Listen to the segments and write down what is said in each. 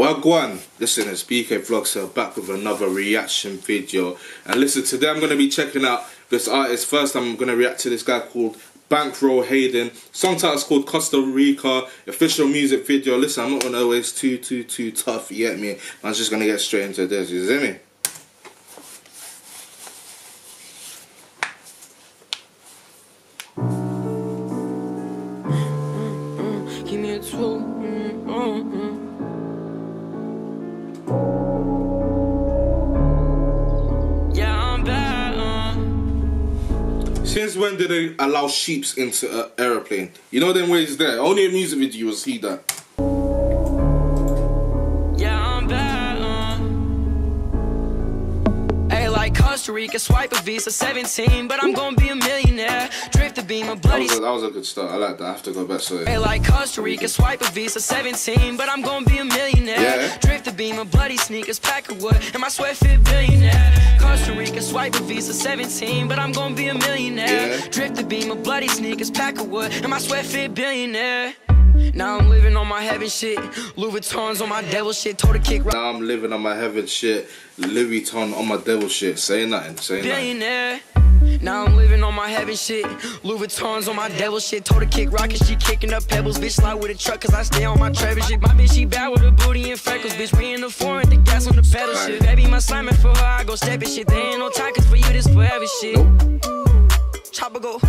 Wagwan, listen, it's BK vlogz here, back with another reaction video. And listen, today I'm going to be checking out this artist. First, I'm going to react to this guy called Bankrol Hayden. Song title's called Costa Rica. Official music video. Listen, I'm not going to always too, too, too tough, yet, me? I'm just going to get straight into this, you see me? Give me a two. Mm, mm, Since when did they allow sheeps into an aeroplane? You know them ways there. Only in music video you will see that. Yeah, I'm back. Uh. Hey, like Costa Rica, swipe a Visa 17, but I'm gonna be a millionaire. Drift the beam, That bloody. was, a, that was a good start. I like that. I have to go back. So Hey, like Costa Rica, swipe a Visa 17, but I'm gonna be a millionaire. Yeah. Drift the beam, a bloody sneakers, pack of wood, and my sweat fit billionaire. Costa Rica, swipe a Visa 17, but I'm gonna be a millionaire. Yeah. Drift the beam, a bloody sneakers, pack of wood, and my sweat fit billionaire. Now I'm living on my heaven shit. Louis Vuitton's on my devil shit. Told a kick now I'm living on my heaven shit. Louis Vuitton on my devil shit. Say nothing. Say nothing. billionaire. Now I'm living on my heaven shit. Louis Vuitton's on my devil shit. Told her kick rocket, she kicking up pebbles. Bitch slide with a truck, cause I stay on my Trevor shit. My bitch, she bad with her booty and freckles. Bitch, we in the foreign, the gas on the pedal shit. Baby, my slamming for her, I go stepping shit. There ain't no time, cause for you, this forever shit. Chopper go.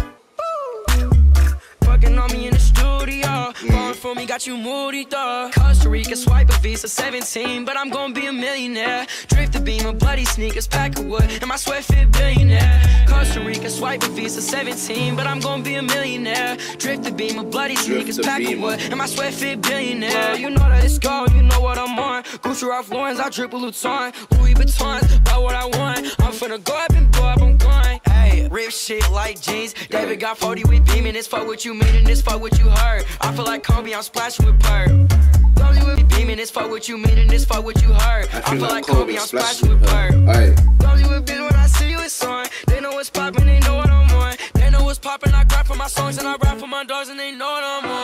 Fucking on me in the studio. Uh. Going for me, got you moody, dog. Costa Rica, swipe a Visa 17, but I'm gonna be a millionaire. Drift the beam, a bloody sneakers, pack of wood, and my sweat fit billionaire. Costa Rica, swipe a Visa 17, but I'm gonna be a millionaire. Drift the beam, a bloody sneakers, pack of wood, and my sweat fit billionaire. You know that it's gold, you know what I'm on. Gucci Ralph Lauren's, I drip a Luton. Louis Vuitton, buy what I want. I'm finna go up and blow up, I'm going. Rip shit like jeans. David got 40 with beam, and this fuck what you mean, and this fuck what you heard. I feel like Kobe, I'm splashing with perp. Kobe with beam, this fuck what you mean, and this fuck what you heard. I feel like Kobe, I'm splashing with perp. Aye. Kobe with beam, when I see you, it's on. They know what's poppin', they know what I'm on. They know what's poppin', I rap for my songs, and I rap for my dogs, and they know what I'm on.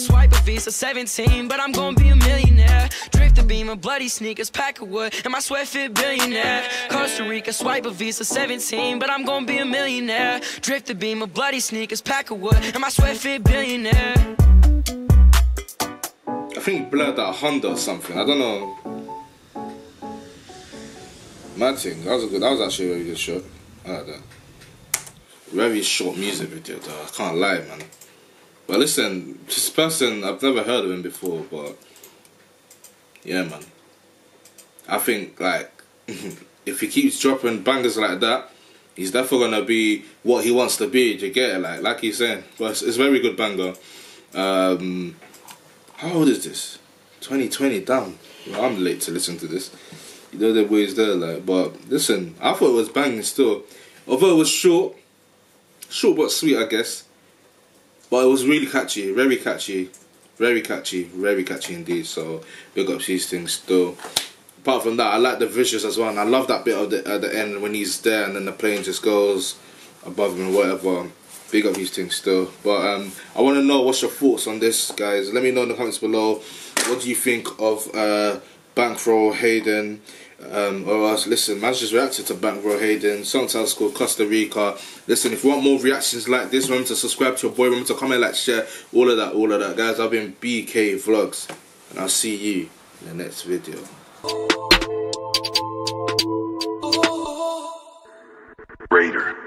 Rica, swipe a Visa 17, but I'm gonna be a millionaire. Drift the beam, a bloody sneakers, pack of wood, and my sweat fit billionaire. Costa Rica, swipe a Visa 17, but I'm gonna be a millionaire. Drift the beam, a bloody sneakers, pack of wood, and my sweat fit billionaire. I think blurred that Honda or something. I don't know. Mad thing. That was a good. That was actually a very good shot. I like that. Very short music video though. I can't lie, man. But listen, this person I've never heard of him before, but yeah, man. I think like if he keeps dropping bangers like that, he's definitely gonna be what he wants to be. Do you get it? Like like he's saying, but it's, it's very good banger. Um, how old is this? 2020, damn. Well, I'm late to listen to this. You know the ways there, like, but listen, I thought it was banging still. Although it was short, short but sweet, I guess. But it was really catchy, very catchy, very catchy, very catchy indeed. So big up these things still. Apart from that, I like the visuals as well, and I love that bit of the at the end when he's there and then the plane just goes above him and whatever. Big up these things still. But um, I want to know what's your thoughts on this, guys. Let me know in the comments below. What do you think of uh, Bankrol, Hayden, um, or else listen, Manchester reacted to Bankrol Hayden, sometimes called Costa Rica. Listen, if you want more reactions like this, remember to subscribe to your boy, remember to comment, like, share, all of that, all of that. Guys, I've been BK vlogz, and I'll see you in the next video. Raider.